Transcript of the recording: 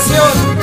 generación.